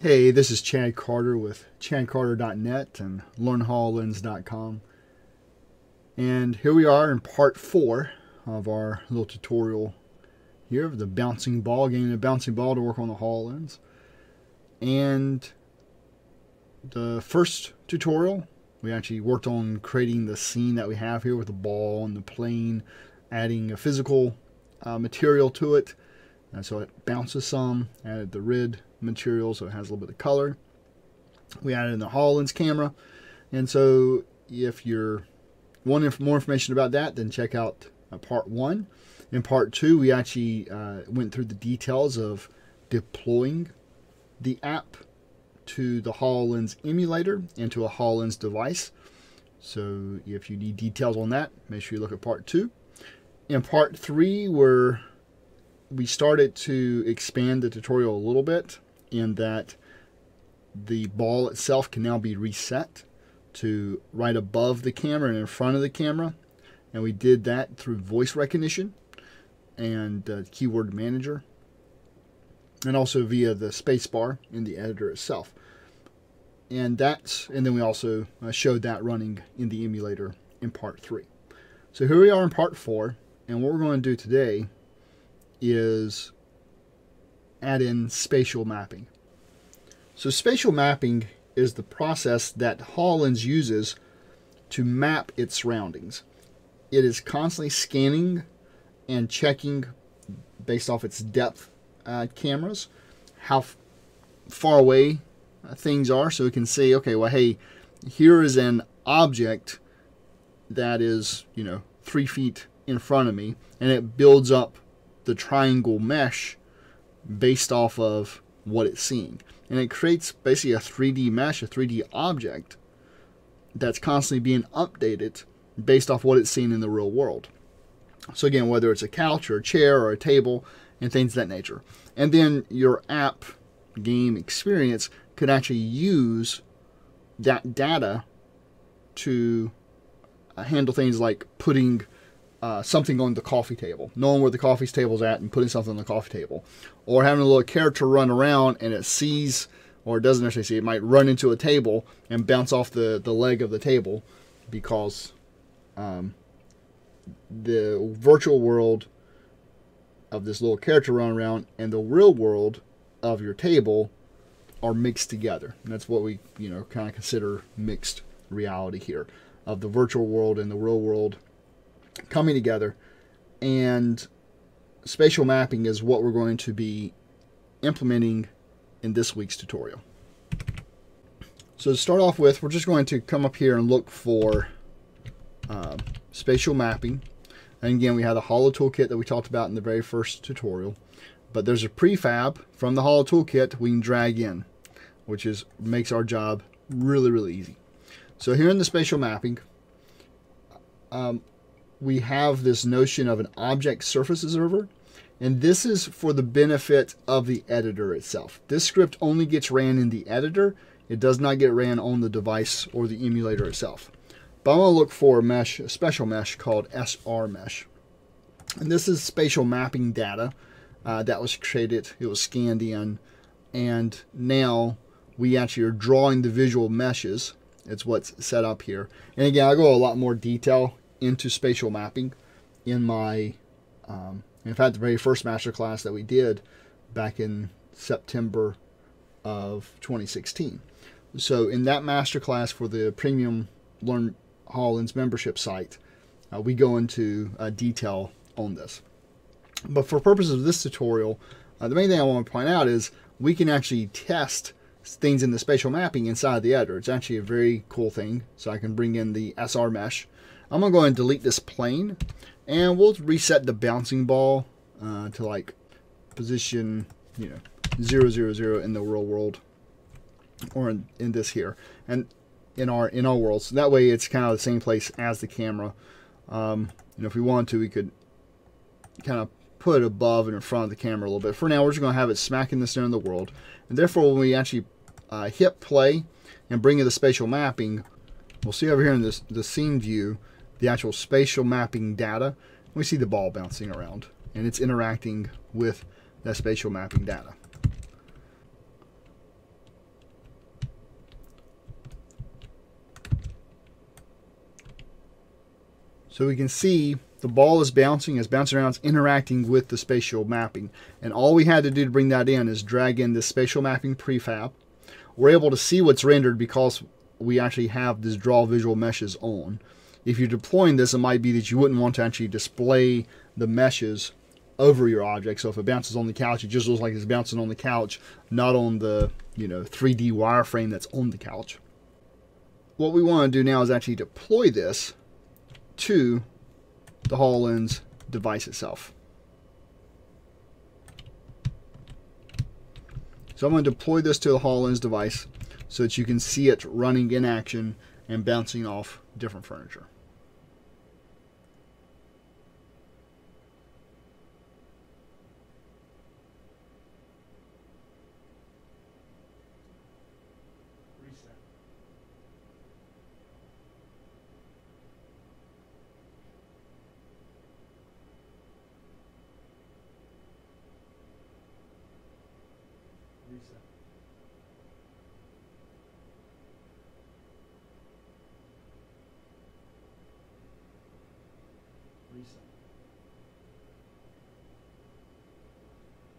Hey, this is Chad Carter with chadcarter.net and learnhololens.com. And here we are in part four of our little tutorial here of the bouncing ball, getting the bouncing ball to work on the HoloLens. And the first tutorial, we actually worked on creating the scene that we have here with the ball and the plane, adding a physical uh, material to it. And so it bounces some, added the red material so it has a little bit of color. We added in the HoloLens camera. And so if you're wanting more information about that, then check out uh, part one. In part two, we actually uh, went through the details of deploying the app to the HoloLens emulator into a HoloLens device. So if you need details on that, make sure you look at part two. In part three, where we started to expand the tutorial a little bit in that the ball itself can now be reset to right above the camera and in front of the camera. And we did that through voice recognition and uh, keyword manager and also via the spacebar in the editor itself. And that's and then we also uh, showed that running in the emulator in part three. So here we are in part four, and what we're going to do today is add in spatial mapping. So spatial mapping is the process that HoloLens uses to map its surroundings. It is constantly scanning and checking based off its depth uh, cameras how far away uh, things are so it can see okay well hey here is an object that is you know three feet in front of me and it builds up the triangle mesh based off of what it's seeing. And it creates basically a 3D mesh, a 3D object that's constantly being updated based off what it's seeing in the real world. So again, whether it's a couch or a chair or a table and things of that nature. And then your app game experience could actually use that data to uh, handle things like putting uh, something on the coffee table, knowing where the coffee table's at and putting something on the coffee table, or having a little character run around and it sees or it doesn't actually see it might run into a table and bounce off the, the leg of the table because um, the virtual world of this little character run around and the real world of your table are mixed together. And that's what we, you know, kind of consider mixed reality here of the virtual world and the real world coming together. And spatial mapping is what we're going to be implementing in this week's tutorial. So to start off with, we're just going to come up here and look for uh, spatial mapping. And again, we have the Holo Toolkit that we talked about in the very first tutorial. But there's a prefab from the Holo Toolkit we can drag in, which is makes our job really, really easy. So here in the spatial mapping, um, we have this notion of an object surface observer. And this is for the benefit of the editor itself. This script only gets ran in the editor. It does not get ran on the device or the emulator itself. But I'm going to look for a mesh, a special mesh called SR mesh. And this is spatial mapping data uh, that was created. It was scanned in. And now we actually are drawing the visual meshes. It's what's set up here. And again, I'll go a lot more detail into spatial mapping in my, um, in fact, the very first master class that we did back in September of 2016. So in that master class for the premium Learn HoloLens membership site, uh, we go into uh, detail on this. But for purposes of this tutorial, uh, the main thing I want to point out is we can actually test things in the spatial mapping inside the editor. It's actually a very cool thing. So I can bring in the SR mesh I'm going to go and delete this plane. And we'll reset the bouncing ball uh, to like position, you know, 0, 0, 0 in the real world. Or in, in this here. And in our in our world. So that way it's kind of the same place as the camera. Um, you know, if we want to, we could kind of put it above and in front of the camera a little bit. For now, we're just going to have it smacking the center of the world. And therefore, when we actually uh, hit play and bring in the spatial mapping, we'll see over here in this the scene view, the actual spatial mapping data. We see the ball bouncing around and it's interacting with that spatial mapping data. So we can see the ball is bouncing, it's bouncing around, it's interacting with the spatial mapping. And all we had to do to bring that in is drag in this spatial mapping prefab. We're able to see what's rendered because we actually have this draw visual meshes on. If you're deploying this, it might be that you wouldn't want to actually display the meshes over your object. So if it bounces on the couch, it just looks like it's bouncing on the couch, not on the you know 3D wireframe that's on the couch. What we want to do now is actually deploy this to the HoloLens device itself. So I'm going to deploy this to the HoloLens device so that you can see it running in action and bouncing off different furniture.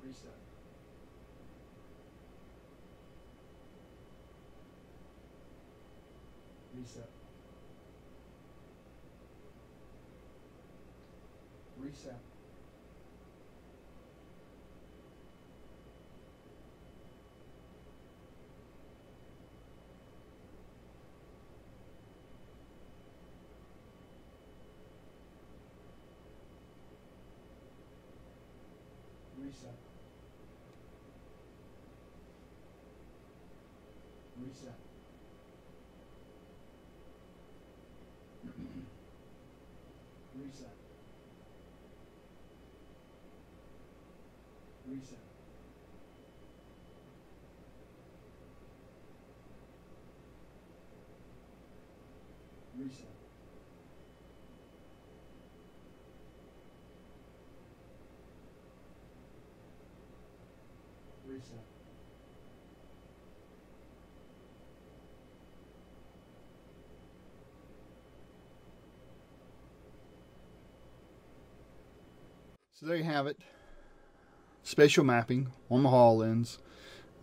Reset. Reset. Reset. Reset. Reset. Reset. Reset. Reset. So there you have it. Spatial mapping on the HoloLens.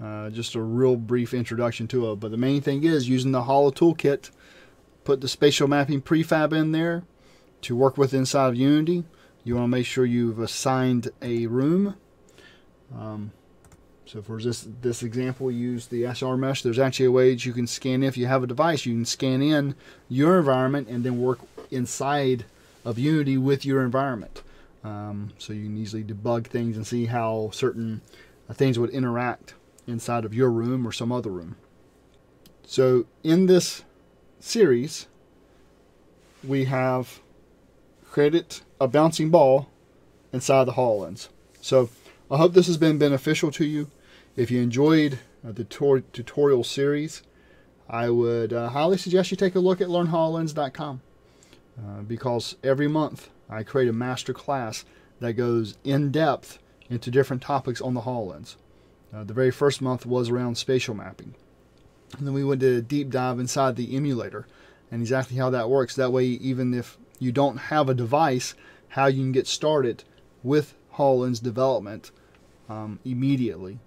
Uh, just a real brief introduction to it. But the main thing is using the Holo Toolkit, put the spatial mapping prefab in there to work with inside of Unity. You want to make sure you've assigned a room. Um, so for this this example, use the SR mesh. There's actually a way that you can scan if you have a device, you can scan in your environment and then work inside of Unity with your environment. Um, so you can easily debug things and see how certain uh, things would interact inside of your room or some other room. So in this series, we have created a bouncing ball inside the HoloLens. So I hope this has been beneficial to you. If you enjoyed uh, the tutorial series, I would uh, highly suggest you take a look at learnhololens.com uh, because every month I create a master class that goes in depth into different topics on the HoloLens. Uh, the very first month was around spatial mapping. And then we went to a deep dive inside the emulator and exactly how that works. That way, even if you don't have a device, how you can get started with HoloLens development um, immediately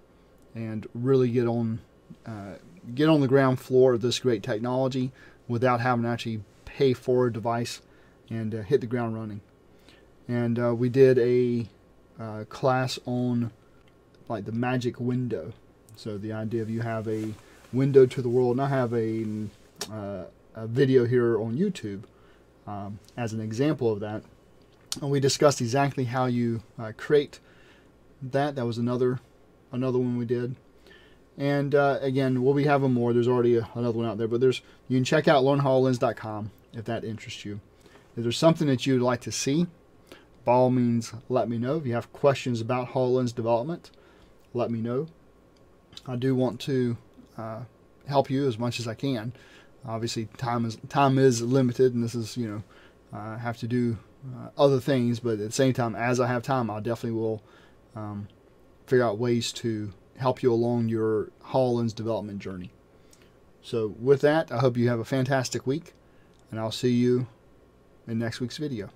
and really get on uh, get on the ground floor of this great technology without having to actually pay for a device and uh, hit the ground running. And uh, we did a uh, class on like the magic window. So the idea of you have a window to the world, and I have a, uh, a video here on YouTube um, as an example of that. And we discussed exactly how you uh, create that. That was another another one we did. And uh, again, we'll be having more. There's already a, another one out there, but there's you can check out learnhololens.com if that interests you. If there's something that you'd like to see, by all means, let me know. If you have questions about HoloLens development, let me know. I do want to uh, help you as much as I can. Obviously, time is time is limited, and this is you know I have to do uh, other things. But at the same time, as I have time, I definitely will um, figure out ways to help you along your HoloLens development journey. So with that, I hope you have a fantastic week, and I'll see you in next week's video.